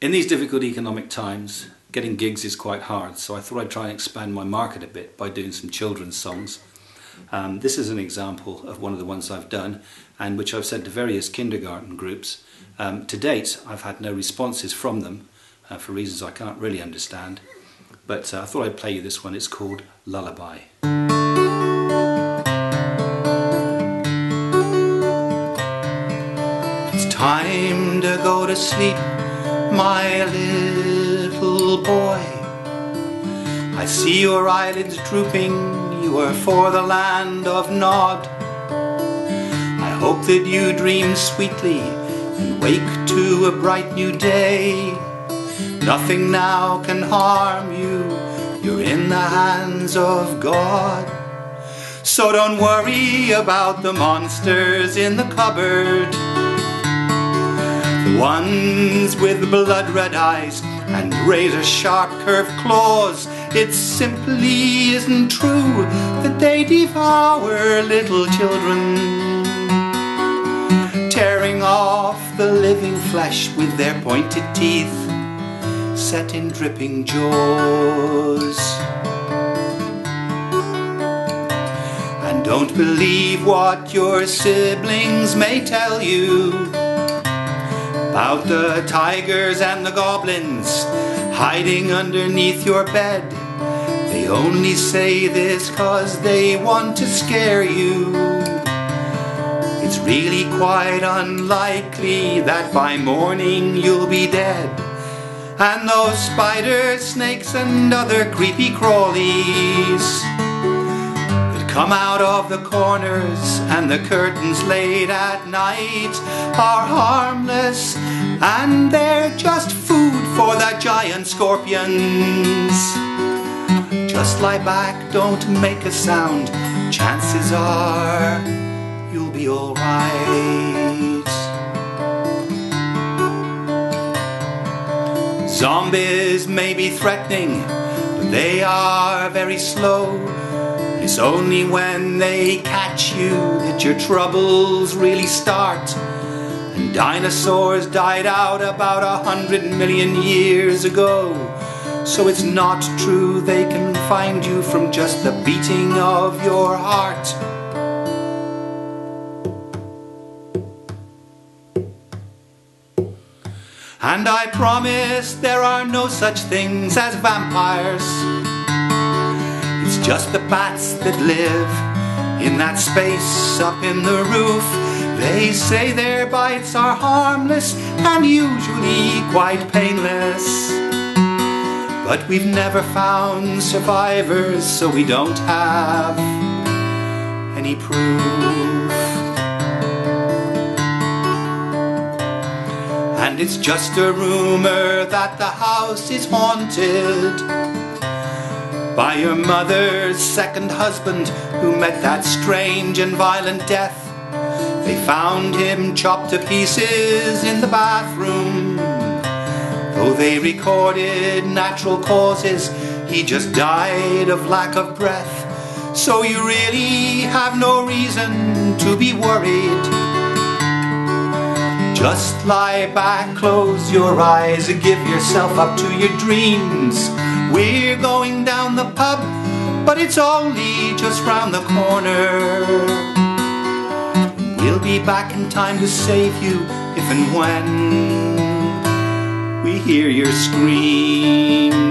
In these difficult economic times, getting gigs is quite hard, so I thought I'd try and expand my market a bit by doing some children's songs. Um, this is an example of one of the ones I've done and which I've sent to various kindergarten groups. Um, to date, I've had no responses from them uh, for reasons I can't really understand, but uh, I thought I'd play you this one. It's called Lullaby. It's time to go to sleep my little boy. I see your eyelids drooping, you are for the land of Nod. I hope that you dream sweetly and wake to a bright new day. Nothing now can harm you, you're in the hands of God. So don't worry about the monsters in the cupboard. Ones with blood red eyes and razor sharp curved claws. It simply isn't true that they devour little children, tearing off the living flesh with their pointed teeth set in dripping jaws. And don't believe what your siblings may tell you about the tigers and the goblins hiding underneath your bed. They only say this cause they want to scare you. It's really quite unlikely that by morning you'll be dead. And those spiders, snakes and other creepy crawlies come out of the corners and the curtains late at night are harmless and they're just food for the giant scorpions. Just lie back, don't make a sound, chances are you'll be alright. Zombies may be threatening, but they are very slow. It's only when they catch you that your troubles really start. And dinosaurs died out about a hundred million years ago. So it's not true they can find you from just the beating of your heart. And I promise there are no such things as vampires just the bats that live in that space up in the roof. They say their bites are harmless and usually quite painless. But we've never found survivors, so we don't have any proof. And it's just a rumor that the house is haunted by your mother's second husband who met that strange and violent death. They found him chopped to pieces in the bathroom. Though they recorded natural causes, he just died of lack of breath. So you really have no reason to be worried. Just lie back, close your eyes, and give yourself up to your dreams. We're going down the pub, but it's only just round the corner. We'll be back in time to save you if and when we hear your scream.